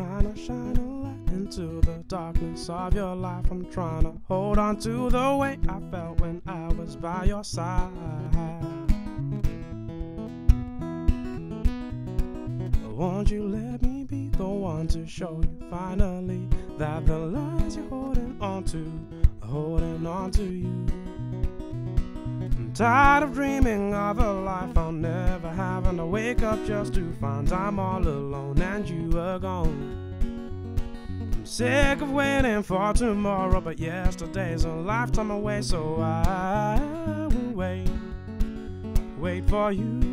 trying to shine a light into the darkness of your life. I'm trying to hold on to the way I felt when I was by your side. Won't you let me be the one to show you finally that the lies you're holding on to are holding on to you? Tired of dreaming of a life I'll never have, and I wake up just to find I'm all alone and you are gone. I'm sick of waiting for tomorrow, but yesterday's a lifetime away, so I will wait, wait for you.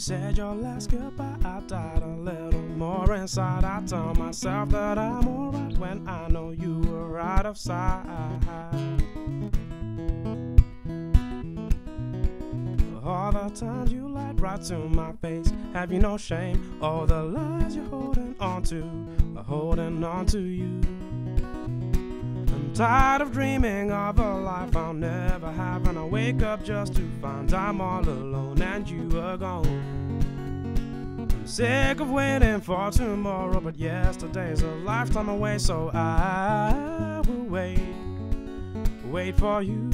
Said your last goodbye, I died a little more inside. I tell myself that I'm alright when I know you were out of sight. All the times you lied right to my face, have you no shame? All the lies you're holding on to are holding on to you. Tired of dreaming of a life I'll never have, and I wake up just to find I'm all alone and you are gone. I'm sick of waiting for tomorrow, but yesterday's a lifetime away, so I will wait, wait for you.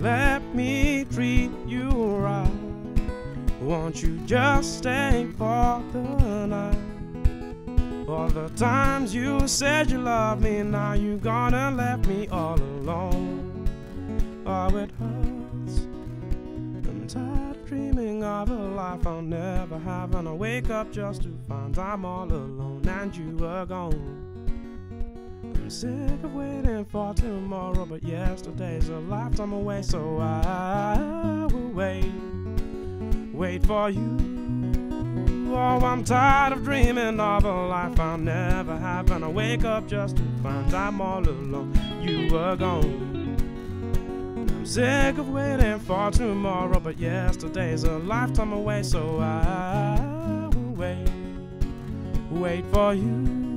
Let me treat you right. Won't you just stay for the night? All the times you said you loved me, now you gonna left me all alone. Oh, it hurts. I'm tired of dreaming of a life I'll never have, and I wake up just to find I'm all alone and you are gone. I'm sick of waiting for tomorrow, but yesterday's a lifetime away, so I will wait, wait for you. Oh, I'm tired of dreaming of a life I'll never have, and I wake up just to find I'm all alone. You were gone. I'm sick of waiting for tomorrow, but yesterday's a lifetime away, so I will wait, wait for you.